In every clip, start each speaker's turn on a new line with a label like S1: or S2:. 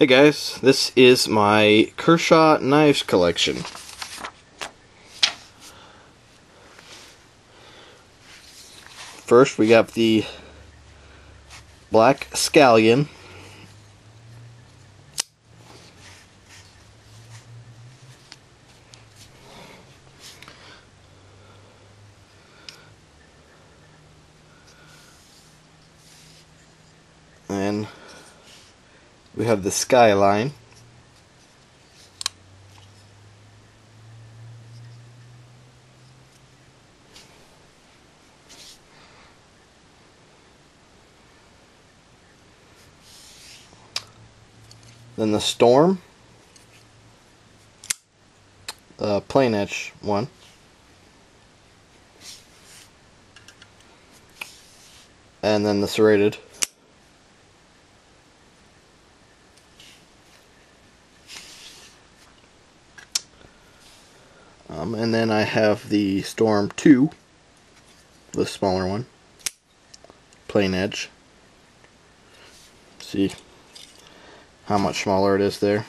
S1: Hey guys, this is my Kershaw knives collection. First, we got the Black Scallion. And we have the Skyline. Then the Storm. Uh, the plain edge one. And then the serrated. Um, and then I have the Storm 2, the smaller one, plain edge. See how much smaller it is there.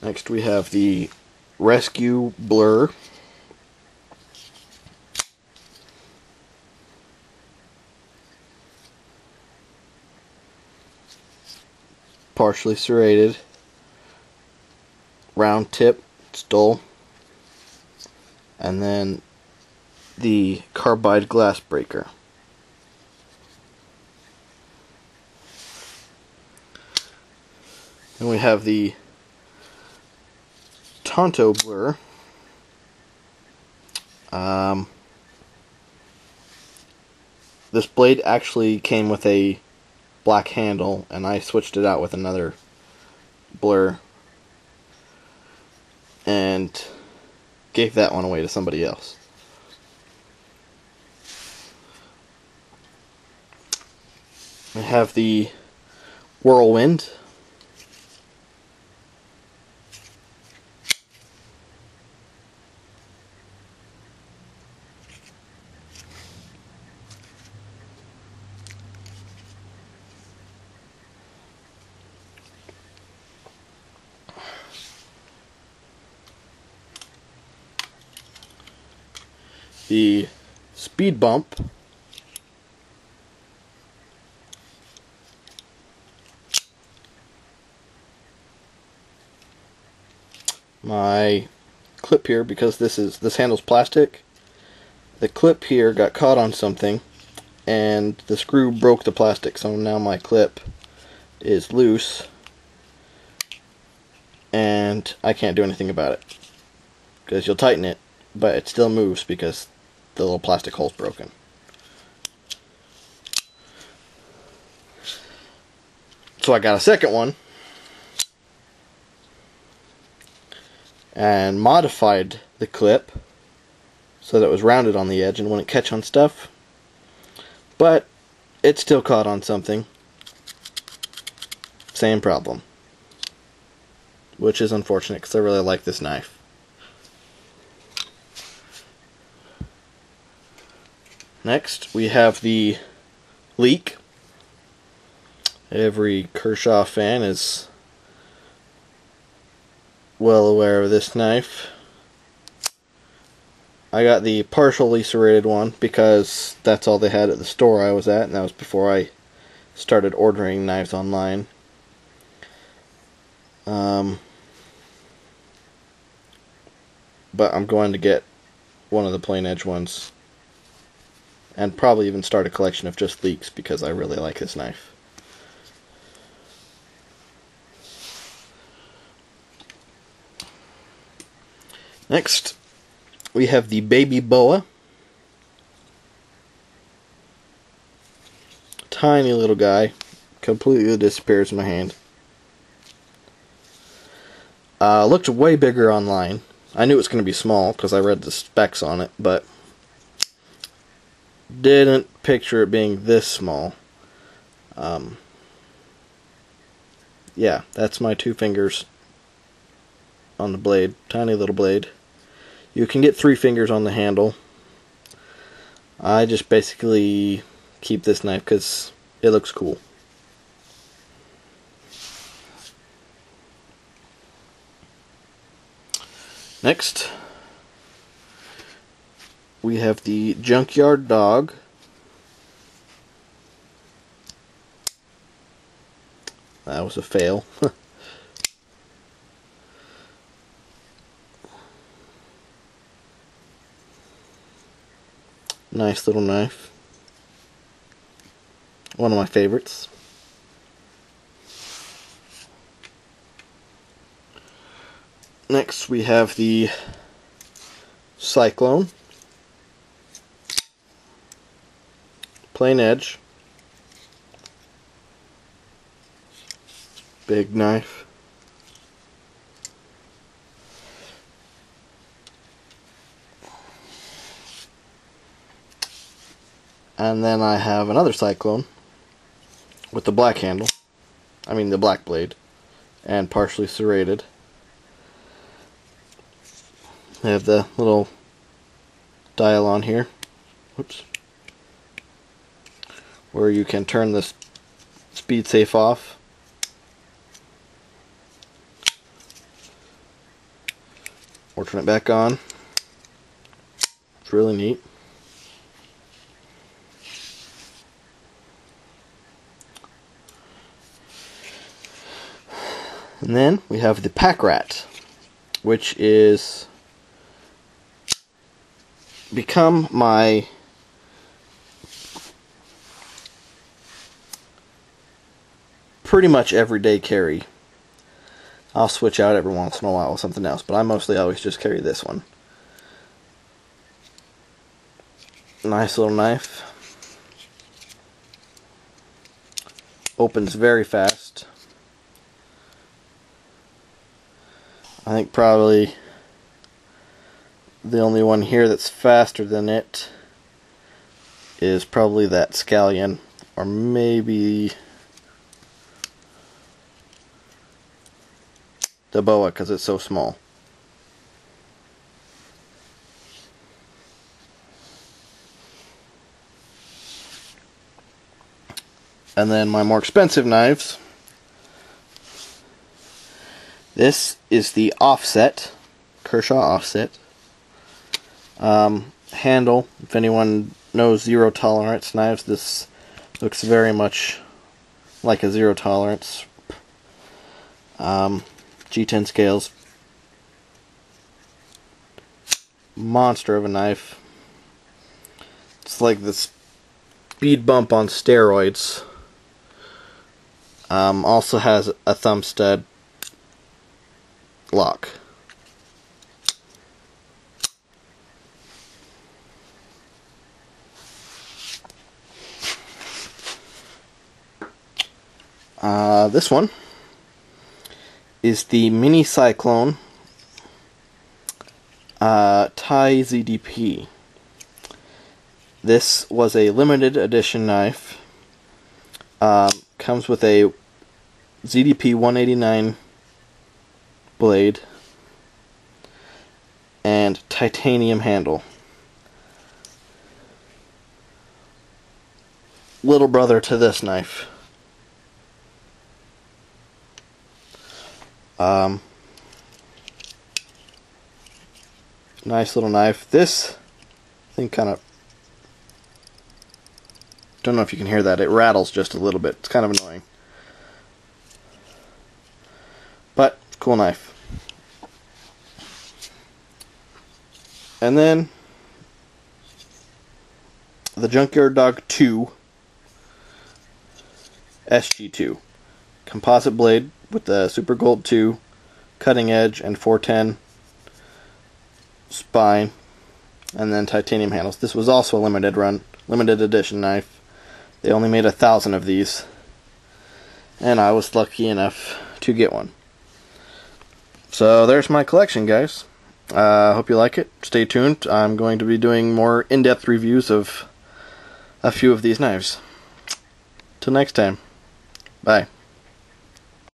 S1: Next we have the Rescue Blur. Partially serrated. Round tip, it's dull, And then the carbide glass breaker. And we have the Tanto Blur. Um, this blade actually came with a black handle, and I switched it out with another blur and gave that one away to somebody else. I have the Whirlwind. The speed bump. My clip here because this is this handle's plastic. The clip here got caught on something and the screw broke the plastic so now my clip is loose and I can't do anything about it because you'll tighten it but it still moves because the little plastic hole's broken. So I got a second one and modified the clip so that it was rounded on the edge and wouldn't catch on stuff. But it still caught on something. Same problem. Which is unfortunate because I really like this knife. Next, we have the Leek. Every Kershaw fan is well aware of this knife. I got the partially serrated one because that's all they had at the store I was at, and that was before I started ordering knives online. Um, but I'm going to get one of the plain edge ones and probably even start a collection of just Leeks because I really like this knife. Next, we have the Baby Boa. Tiny little guy, completely disappears in my hand. Uh, looked way bigger online. I knew it was going to be small because I read the specs on it, but didn't picture it being this small. Um, yeah, that's my two fingers on the blade. Tiny little blade. You can get three fingers on the handle. I just basically keep this knife because it looks cool. Next, we have the Junkyard Dog. That was a fail. nice little knife. One of my favorites. Next we have the Cyclone. Plain edge. Big knife. And then I have another Cyclone with the black handle. I mean the black blade. And partially serrated. I have the little dial on here. Whoops. Where you can turn this speed safe off. Or turn it back on. It's really neat. And then we have the Pack Rat, which is become my pretty much everyday carry. I'll switch out every once in a while with something else, but I mostly always just carry this one. Nice little knife. Opens very fast. I think probably the only one here that's faster than it is probably that scallion or maybe the boa because it's so small. And then my more expensive knives. This is the offset Kershaw offset. Um, handle, if anyone knows zero tolerance knives, this looks very much like a zero tolerance. Um, G10 scales. Monster of a knife. It's like this speed bump on steroids. Um, also has a thumb stud lock. Uh, this one is the Mini Cyclone uh, Ti ZDP. This was a limited edition knife. Uh, comes with a ZDP 189 blade and titanium handle. Little brother to this knife. Um, nice little knife. This thing kind of don't know if you can hear that. It rattles just a little bit. It's kind of annoying. But cool knife. And then the Junkyard Dog 2 SG2 composite blade with the Super Gold 2 cutting edge and 410 spine and then titanium handles. This was also a limited run, limited edition knife. They only made a thousand of these and I was lucky enough to get one. So there's my collection guys. I uh, hope you like it. Stay tuned. I'm going to be doing more in-depth reviews of a few of these knives. Till next time. Bye.